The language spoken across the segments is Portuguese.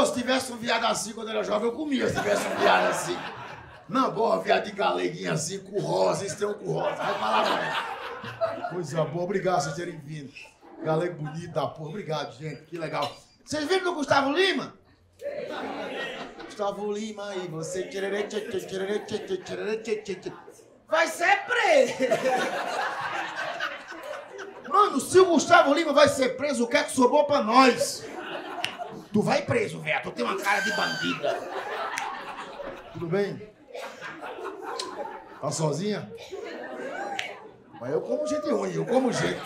Ô, se tivesse um viado assim quando era jovem, eu comia se tivesse um viado assim. Não, boa, viado de galeguinha assim, com rosa, esse tem um com rosa. Vai falar mais. Coisa boa, obrigado vocês terem vindo. Galego bonito da porra, obrigado, gente, que legal. Vocês viram do Gustavo Lima? Gustavo Lima e você. Vai ser preso! Mano, se o Gustavo Lima vai ser preso, o que é que sobrou pra nós? Tu vai preso, velho. Tu tem uma cara de bandida. Tudo bem? Tá sozinha? Mas eu como gente ruim, eu como gente.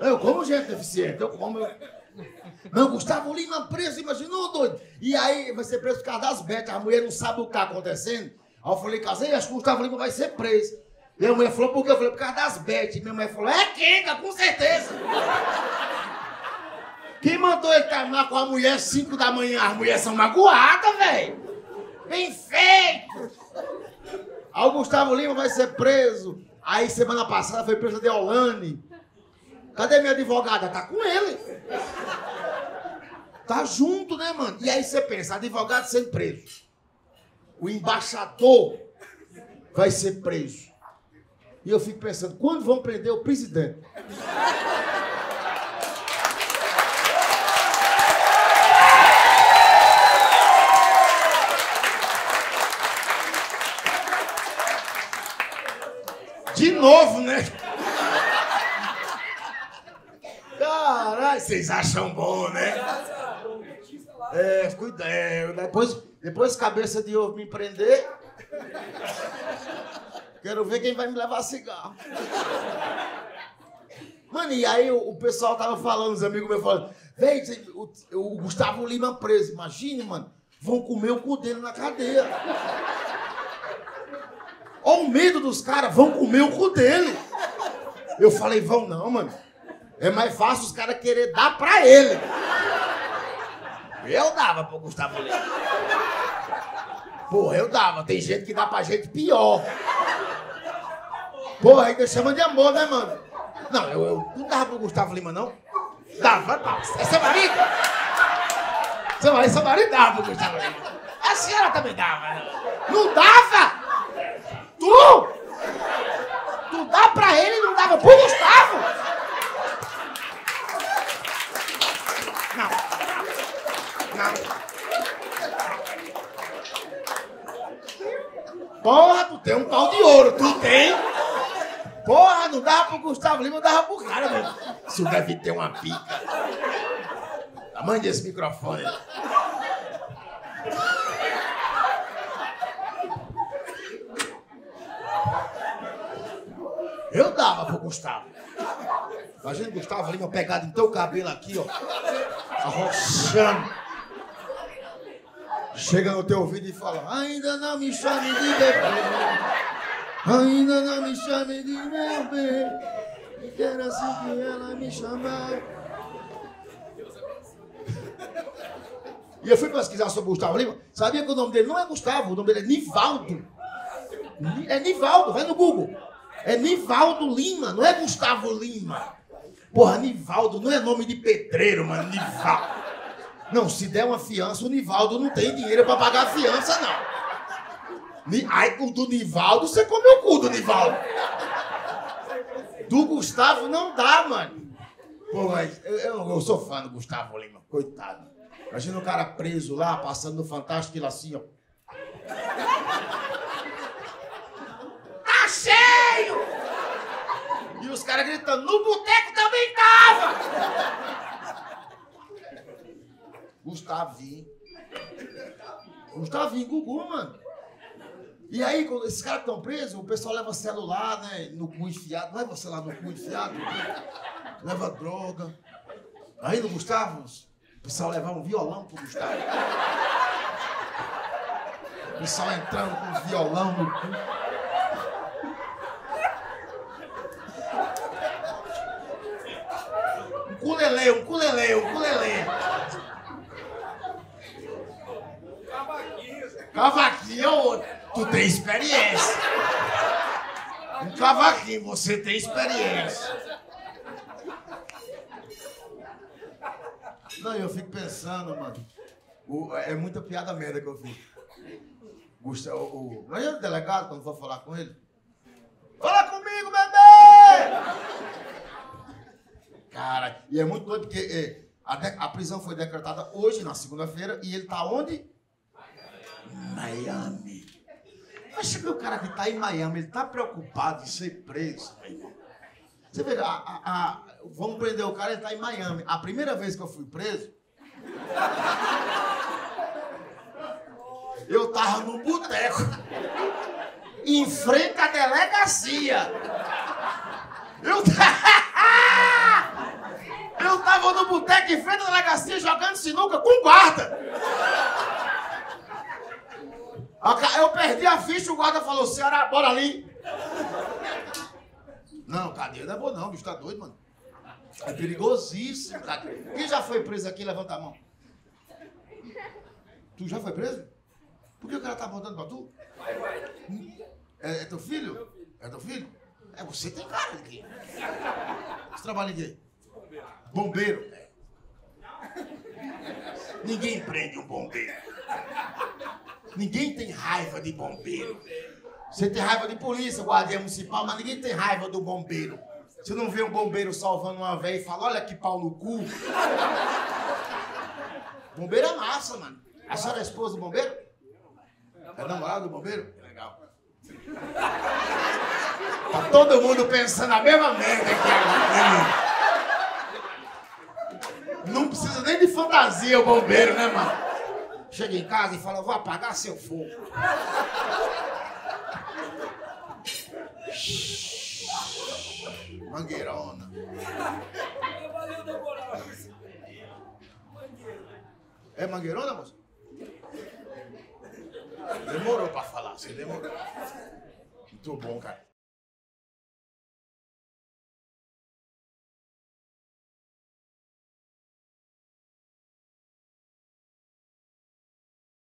Eu como gente deficiente, eu como. Não, Gustavo Lima preso, imaginou, doido? E aí vai ser preso por causa das betas, a mulher não sabe o que tá acontecendo. Aí eu falei, casei, acho que o Gustavo Lima vai ser preso. Minha mulher falou, por quê? Eu falei, por causa das betas. Minha mulher falou, é Kenga, com certeza. Quem mandou ele terminar com a mulher 5 da manhã? As mulheres são magoadas, velho. Bem feito. Aí o Gustavo Lima vai ser preso. Aí semana passada foi preso de Olane. Cadê minha advogada? Tá com ele. Tá junto, né, mano? E aí você pensa, advogado sendo preso. O embaixador vai ser preso. E eu fico pensando, quando vão prender o presidente? Novo, né? Caralho, vocês acham bom, né? É, cuida, é, depois, depois cabeça de ovo me prender. Quero ver quem vai me levar cigarro. Mano, e aí o, o pessoal tava falando, os amigos meus falando, vem, o, o Gustavo Lima preso, imagine, mano, vão comer o cu dele na cadeia. Olha o medo dos caras, vão comer o cu dele. Eu falei, vão não, mano. É mais fácil os caras querer dar pra ele. Eu dava pro Gustavo Lima. Porra, eu dava. Tem gente que dá pra gente pior. Porra, ainda chama de amor, né, mano? Não, eu, eu não dava pro Gustavo Lima, não. Dava, dava. É seu marido? Seu marido, seu marido dava pro Gustavo Lima. A senhora também dava, né? Não dava? Tu? Tu dá pra ele e não dava pro Gustavo? Não. Não. Porra, tu tem um pau de ouro, tu tem? Porra, não dava pro Gustavo Lima, dava pro cara, mano. Isso deve ter uma pica. Tamanho desse microfone. Eu dava pro Gustavo. Imagina o Gustavo Lima pegado em teu cabelo aqui, ó. Arrochando. Chega no teu ouvido e fala: Ainda não me chame de bebê. Ainda não me chame de meu bem. Quero assim que ela me chamar. E eu fui pesquisar sobre o Gustavo Lima. Sabia que o nome dele não é Gustavo, o nome dele é Nivaldo. É Nivaldo, vai no Google. É Nivaldo Lima, não é Gustavo Lima. Porra, Nivaldo não é nome de pedreiro, mano. Nivaldo. Não, se der uma fiança, o Nivaldo não tem dinheiro pra pagar a fiança, não. Aí o do Nivaldo, você comeu o cu do Nivaldo. Do Gustavo não dá, mano. Pô, mas eu, eu, eu sou fã do Gustavo Lima, coitado. Imagina o cara preso lá, passando no Fantástico, ele assim, ó. Tá cheio! E os caras gritando, no boteco também tava! Gustavinho. Gustavinho, Gugu, mano. E aí, quando esses caras estão presos, o pessoal leva celular, né? No cu enfiado. Leva celular no cu enfiado. Leva droga. Aí no Gustavo, o pessoal leva um violão pro Gustavo. O pessoal entrando com um violão no cu. Um culelê, um culelê, um culelê. Cavaquinho, tu tem experiência. Um cavaquinho, você tem experiência. Não, eu fico pensando, mano. O- é muita piada merda que eu fiz. Gustavo, o, imagina o delegado quando for falar com ele. Fala comigo, bebê! Cara, e é muito doido porque é, a, a prisão foi decretada hoje, na segunda-feira, e ele tá onde? Miami. Acha que o cara que tá em Miami, ele tá preocupado em ser preso? Você vê, a, a- a- vamos prender o cara, ele tá em Miami. A primeira vez que eu fui preso, eu tava no boteco, em frente à delegacia. Eu, eu tava no boteco em frente à delegacia com guarda. Eu perdi a ficha, o guarda falou, senhora, bora ali. Não, cadeia não é bom não, bicho, tá doido, mano. É perigosíssimo. Quem já foi preso aqui, levanta a mão. Tu já foi preso? Por que o cara tá apontando pra tu? É, é teu filho? É teu filho? É, você tem cara quê? Você trabalha em quê? Bombeiro. Ninguém prende um bombeiro. Ninguém tem raiva de bombeiro. Você tem raiva de polícia, guardia municipal, mas ninguém tem raiva do bombeiro. Você não vê um bombeiro salvando uma velha e fala, olha que pau no cu. Bombeiro é massa, mano. A senhora é esposa do bombeiro? É namorada do bombeiro? Legal. Tá todo mundo pensando a mesma merda aqui agora, né, mano? Nem de fantasia o bombeiro, né, mano? Chega em casa e fala, vou apagar seu fogo. Mangueirona. É mangueirona, moça? Demorou pra falar, você demorou. Muito bom, cara.